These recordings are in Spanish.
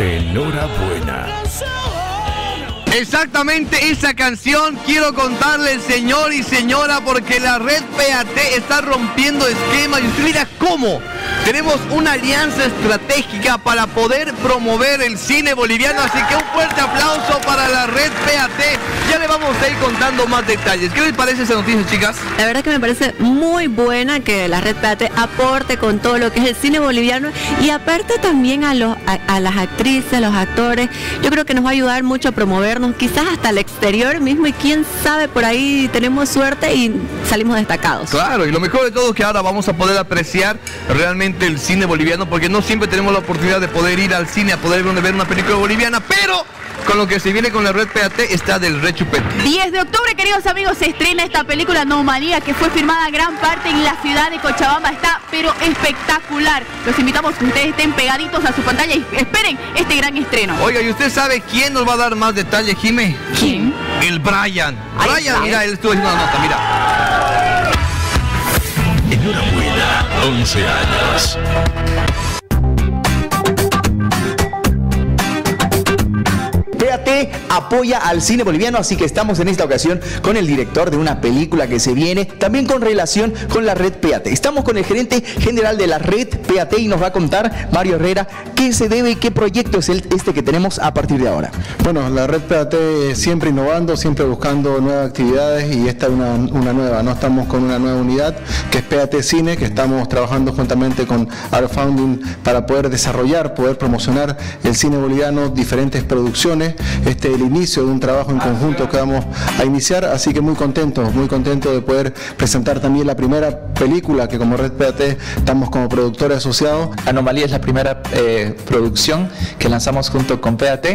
Enhorabuena. Exactamente esa canción quiero contarle, señor y señora, porque la red PAT está rompiendo esquemas y usted mira cómo. Tenemos una alianza estratégica para poder promover el cine boliviano, así que un fuerte aplauso la red PAT. Ya le vamos a ir contando más detalles. ¿Qué les parece esa noticia, chicas? La verdad que me parece muy buena que la red PAT aporte con todo lo que es el cine boliviano y aparte también a, los, a, a las actrices, a los actores. Yo creo que nos va a ayudar mucho a promovernos, quizás hasta el exterior mismo y quién sabe, por ahí tenemos suerte y salimos destacados. Claro, y lo mejor de todo es que ahora vamos a poder apreciar realmente el cine boliviano, porque no siempre tenemos la oportunidad de poder ir al cine a poder ver una película boliviana, pero con lo que se viene con la red PAT está del rechupete. 10 de octubre, queridos amigos, se estrena esta película Anomalía que fue filmada gran parte en la ciudad de Cochabamba. Está pero espectacular. Los invitamos a que ustedes estén pegaditos a su pantalla y esperen este gran estreno. Oiga, ¿y usted sabe quién nos va a dar más detalles, Jime? ¿Quién? El Brian. Ahí Brian, está. mira, él estuvo haciendo una nota, mira. Enhorabuena. 11 años. PAT apoya al cine boliviano, así que estamos en esta ocasión con el director de una película que se viene, también con relación con la red PAT. Estamos con el gerente general de la red PAT y nos va a contar, Mario Herrera, qué se debe y qué proyecto es el- este que tenemos a partir de ahora. Bueno, la red PAT siempre innovando, siempre buscando nuevas actividades y esta es una, una nueva, ¿no? Estamos con una nueva unidad que es PAT Cine, que estamos trabajando juntamente con Art Founding para poder desarrollar, poder promocionar el cine boliviano, diferentes producciones. Este es el inicio de un trabajo en conjunto que vamos a iniciar, así que muy contentos, muy contentos de poder presentar también la primera película que como Red PAT estamos como productores asociados. Anomalía es la primera eh, producción que lanzamos junto con PAT,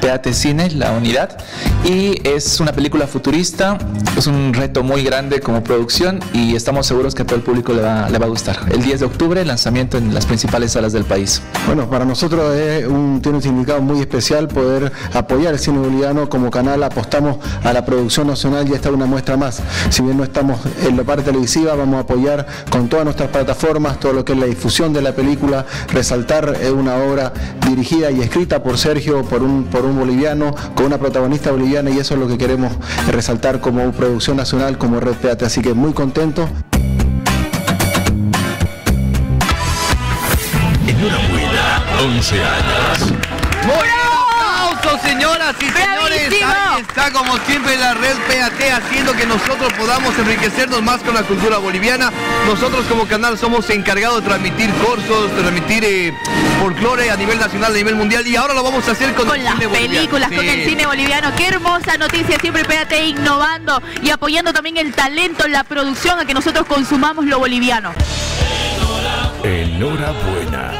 PAT Cine, la unidad, y es una película futurista, es un reto muy grande como producción y estamos seguros que a todo el público le va, le va a gustar. El 10 de octubre, lanzamiento en las principales salas del país. Bueno, para nosotros es un, tiene un significado muy especial poder apoyar el cine boliviano como canal, apostamos a la producción nacional y esta es una muestra más. Si bien no estamos en la parte televisiva, vamos a apoyar con todas nuestras plataformas todo lo que es la difusión de la película, resaltar eh, una obra dirigida y escrita por Sergio, por un, por un boliviano, con una protagonista boliviana y eso es lo que queremos resaltar como producción nacional, como Red Teatro. Así que muy contento. Enhorabuena. 11 años. Muy señoras y señores. ¡Bravísimo! Ahí está, como siempre, la red PAT haciendo que nosotros podamos enriquecernos más con la cultura boliviana. Nosotros, como canal, somos encargados de transmitir cursos, de transmitir eh, folclore a nivel nacional, a nivel mundial. Y ahora lo vamos a hacer con, Con el las cine boliviano. películas, con Sí. el cine boliviano. Qué hermosa noticia, siempre PAT innovando y apoyando también el talento, la producción, a que nosotros consumamos lo boliviano. Enhorabuena.